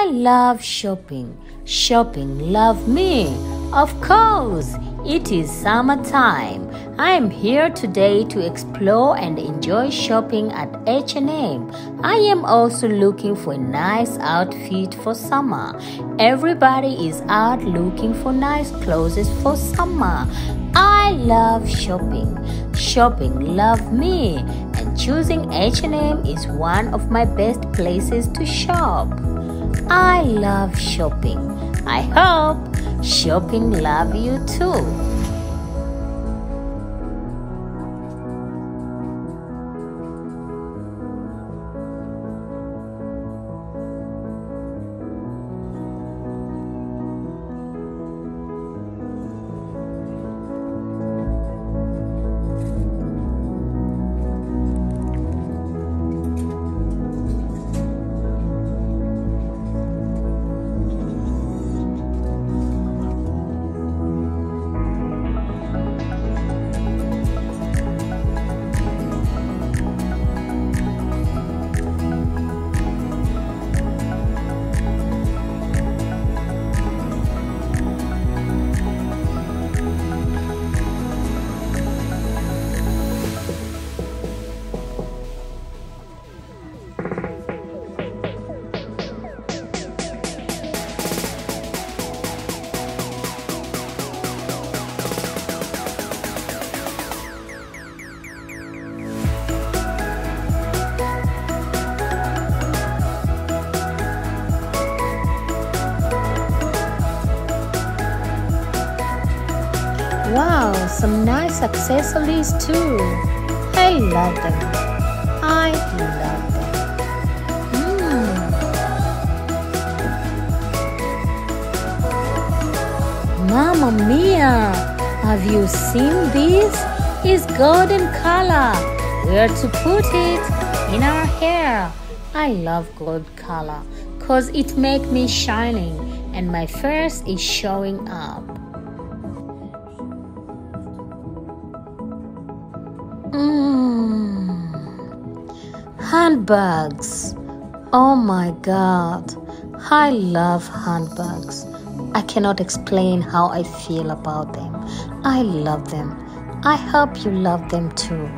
I love shopping. Shopping love me. Of course, it is summertime. I am here today to explore and enjoy shopping at H&M. I am also looking for a nice outfit for summer. Everybody is out looking for nice clothes for summer. I love shopping. Shopping love me and choosing H&M is one of my best places to shop. I love shopping. I hope shopping love you too. Wow, some nice accessories too. I love them. I love them. Mm. Mamma mia! Have you seen this? It's golden color. Where to put it? In our hair. I love gold color cause it make me shining and my face is showing up. Mm. Handbags. Oh my god. I love handbags. I cannot explain how I feel about them. I love them. I hope you love them too.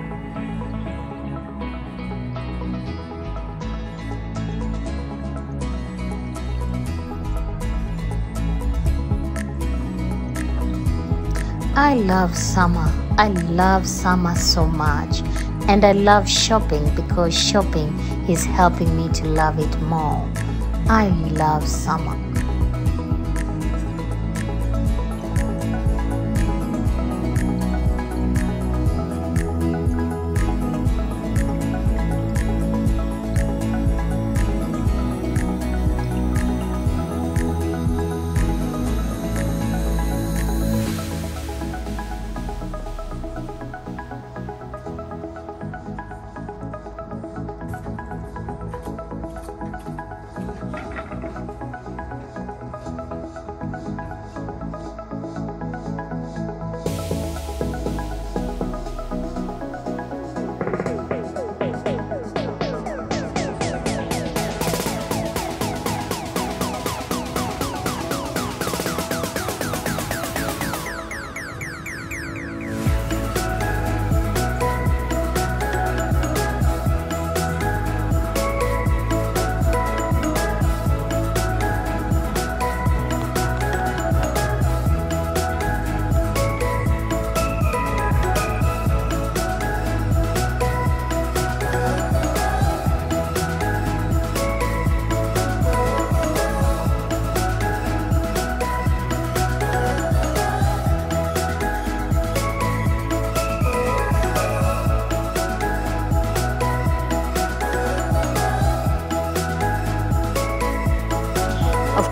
I love summer. I love summer so much. And I love shopping because shopping is helping me to love it more. I love summer.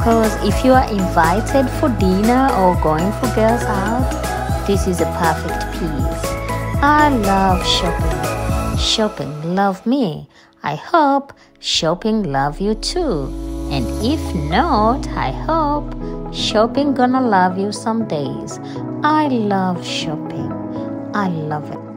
Course, if you are invited for dinner or going for girls out, this is a perfect piece. I love shopping. Shopping love me. I hope shopping love you too. And if not, I hope shopping gonna love you some days. I love shopping. I love it.